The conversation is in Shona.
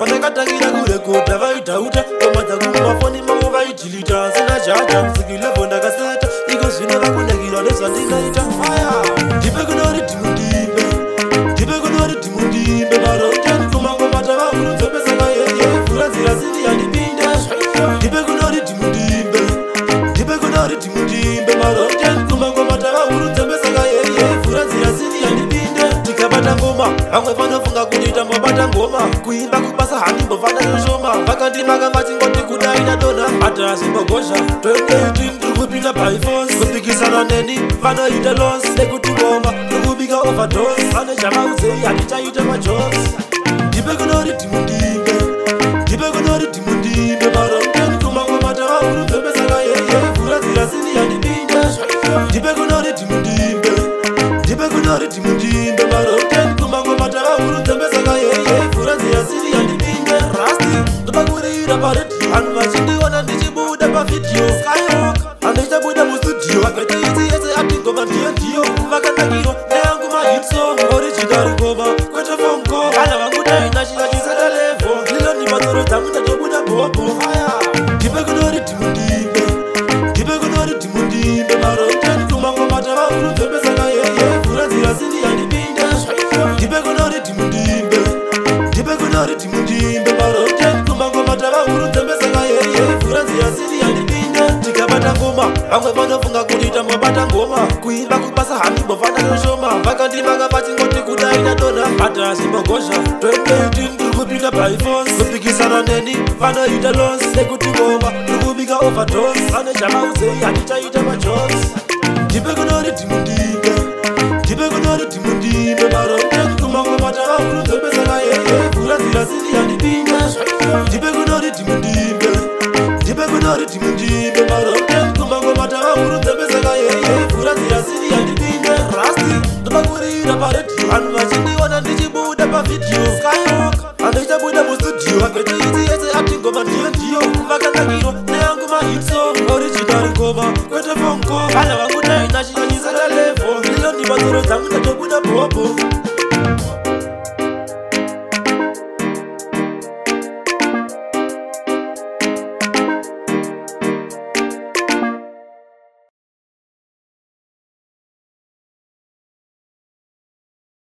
vanakatakira kurekoda vaidhauta omadzakumafoni mamo vaidhilita asina jaja musikilevo ndakaseta iko zvino vakundakirwa nezvandingaita ndipe kunoridhimudi vamwe vanofunga kutiita mbobata ngoma kuimba kubasa handimbofanaishoma vakati makamatingoti kudainadona atasimbogosha toekeitin turi kupinda pifos kupikisana neni vanoita los nekutiboma turikubika overdos vane chavaudzei hatichaita majos ndipe kunori timu ndimbe ndipe kunori timu ndimbe marongeni kumakomata vauru mvembesana yeye vura zirasini yandibinda ndipe kunori timu ndimbe ndipe kunori timu ndimbe vachiira paredio vanhu vachindiona ndichibuda pavidio skyrok handichabuda mustudio vakati iti yese atingova ndiyondiyo vakanakiro neyangu mahitsong original kova kwete fongo kana vangudai nachinachisata levo ndiloni matoro dzangu ndatobuda bobo ndipekunoridimundimbe ndipekunoridimundimbe maroteni kumangomata vauru dzombesakayeye furanzirasiniyandipinda ndipekunoridimundimbe ndipekunoridimundimbe vamwe vanofunga kuita mabata ngoma kuiva kubasa hani bofanaoshoma vakandi vakabatingoti kudai nadona bata zimbogosha 2018 turi kupika byfos kupikisana neni vanoita los nekutikoma turi kubika overdos ane chamauzei hatichaita majos ndipe kunori dimundime ndipe kunori dimundime marokekutuma kubata vakurudzopesana yeye kurazirasiri yandipinda ndipe kunori dimundime ndipe kunori dimundime vakurira paredio vanhu vachindiona ndichibuda pavidio skywok vandichabuda mustudio vagetiiti yese atingoma ndiyo ndiyo vakanakirwa neangu mahitso original koma kwete fonko vanhu vakudai nachinyanyisa ralevo ndiyo ndimadzoro dzangu ndatobuda bobo